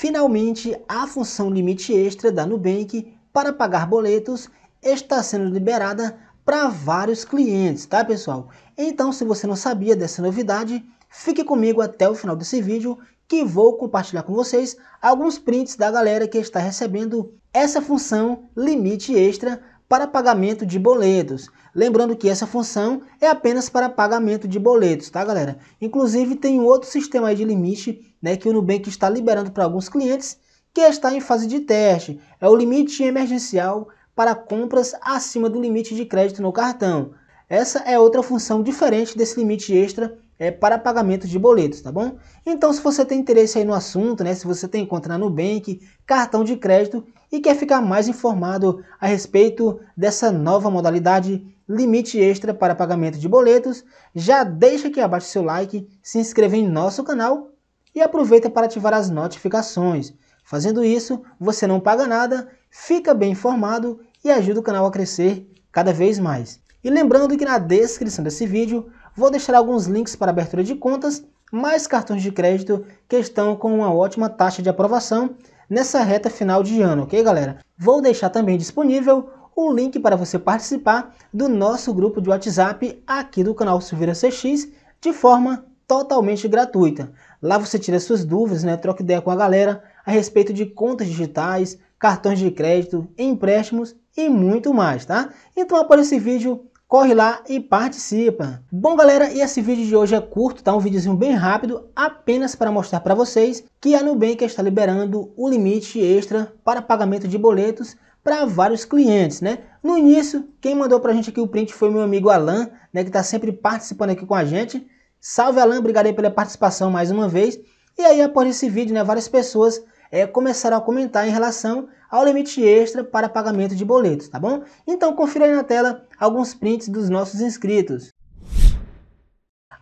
finalmente a função limite extra da Nubank para pagar boletos está sendo liberada para vários clientes, tá pessoal? Então se você não sabia dessa novidade, fique comigo até o final desse vídeo que vou compartilhar com vocês alguns prints da galera que está recebendo essa função limite extra para pagamento de boletos. Lembrando que essa função é apenas para pagamento de boletos, tá galera? Inclusive tem um outro sistema de limite né, que o Nubank está liberando para alguns clientes que está em fase de teste. É o limite emergencial para compras acima do limite de crédito no cartão. Essa é outra função diferente desse limite extra é, para pagamento de boletos, tá bom? Então, se você tem interesse aí no assunto, né, se você tem conta na Nubank, cartão de crédito e quer ficar mais informado a respeito dessa nova modalidade limite extra para pagamento de boletos, já deixa aqui abaixo seu like, se inscreva em nosso canal e aproveita para ativar as notificações. Fazendo isso, você não paga nada, fica bem informado e ajuda o canal a crescer cada vez mais. E lembrando que na descrição desse vídeo vou deixar alguns links para abertura de contas, mais cartões de crédito que estão com uma ótima taxa de aprovação nessa reta final de ano, ok galera? Vou deixar também disponível o link para você participar do nosso grupo de WhatsApp aqui do canal Silveira CX de forma totalmente gratuita. Lá você tira suas dúvidas, né? troca ideia com a galera a respeito de contas digitais, cartões de crédito, empréstimos e muito mais, tá? Então após esse vídeo, corre lá e participa. Bom galera, e esse vídeo de hoje é curto, tá? Um videozinho bem rápido, apenas para mostrar para vocês que a Nubank está liberando o limite extra para pagamento de boletos para vários clientes, né? No início, quem mandou para a gente aqui o print foi meu amigo Alan, né? Que está sempre participando aqui com a gente. Salve Alan, obrigado pela participação mais uma vez. E aí após esse vídeo, né? Várias pessoas é, começaram a comentar em relação ao limite extra para pagamento de boletos, tá bom? Então confira aí na tela alguns prints dos nossos inscritos.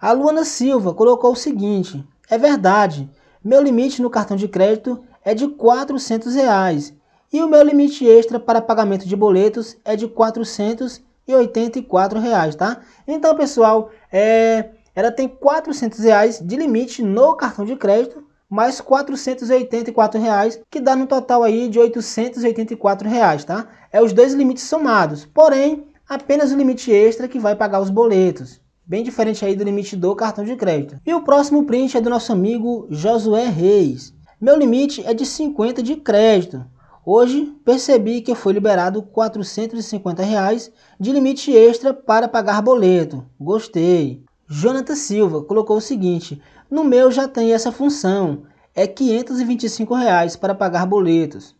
A Luana Silva colocou o seguinte, é verdade, meu limite no cartão de crédito é de 400 reais e o meu limite extra para pagamento de boletos é de 484 reais, tá? Então pessoal, é, ela tem 400 reais de limite no cartão de crédito mais 484 reais, que dá no total aí de 884 reais, tá? É os dois limites somados, porém, apenas o limite extra que vai pagar os boletos. Bem diferente aí do limite do cartão de crédito. E o próximo print é do nosso amigo Josué Reis. Meu limite é de 50 de crédito. Hoje percebi que foi liberado 450 reais de limite extra para pagar boleto. Gostei. Jonathan Silva colocou o seguinte, no meu já tem essa função, é 525 reais para pagar boletos.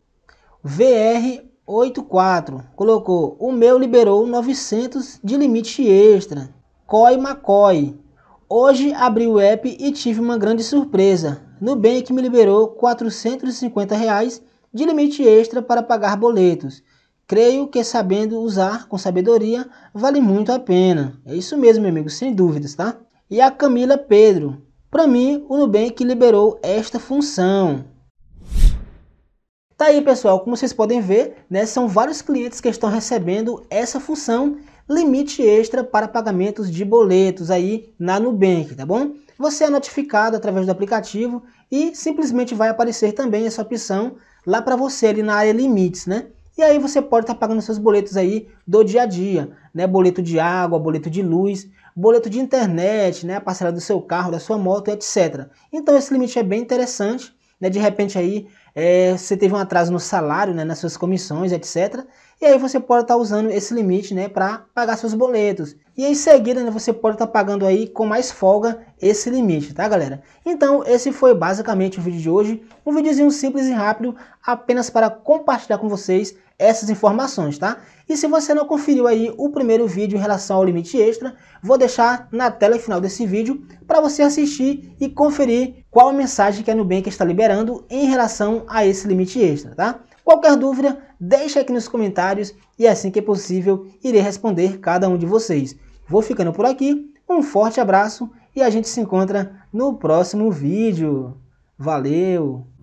VR84 colocou, o meu liberou 900 de limite extra. Coi Macoi, hoje abri o app e tive uma grande surpresa. Nubank me liberou 450 reais de limite extra para pagar boletos. Creio que sabendo usar com sabedoria vale muito a pena. É isso mesmo, meu amigo, sem dúvidas, tá? E a Camila Pedro. Para mim, o Nubank liberou esta função. Tá aí, pessoal, como vocês podem ver, né, são vários clientes que estão recebendo essa função limite extra para pagamentos de boletos aí na Nubank, tá bom? Você é notificado através do aplicativo e simplesmente vai aparecer também essa opção lá para você ali na área limites, né? E aí você pode estar tá pagando seus boletos aí do dia a dia, né? Boleto de água, boleto de luz, boleto de internet, né? A parcela do seu carro, da sua moto, etc. Então esse limite é bem interessante, né? De repente aí é, você teve um atraso no salário, né? Nas suas comissões, etc. E aí você pode estar tá usando esse limite, né? Para pagar seus boletos. E em seguida, né, você pode estar tá pagando aí com mais folga esse limite, tá galera? Então esse foi basicamente o vídeo de hoje. Um videozinho simples e rápido, apenas para compartilhar com vocês essas informações, tá? E se você não conferiu aí o primeiro vídeo em relação ao limite extra, vou deixar na tela final desse vídeo para você assistir e conferir qual a mensagem que a Nubank está liberando em relação a esse limite extra, tá? Qualquer dúvida, deixa aqui nos comentários e assim que possível, irei responder cada um de vocês. Vou ficando por aqui, um forte abraço e a gente se encontra no próximo vídeo. Valeu!